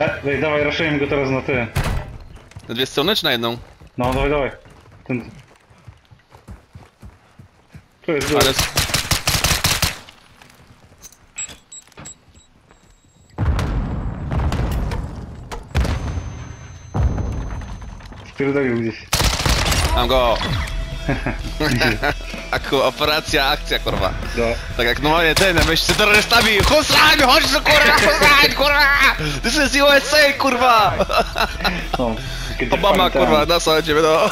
E, daj, dawaj, raszujemy go teraz na ty. Na dwie strony czy na jedną? No, dawaj, dawaj. Ten... Tu jest góra. Ale... Spierdolił gdzieś. Mam go! Aku, operacja, akcja, kurwa. No. Tak jak normalnie ten, myślcie terrorystami Hussein, chodź kurwa, Hussein, kurwa! This is USA, kurwa! no. Obama, kurwa, na sadzie, no.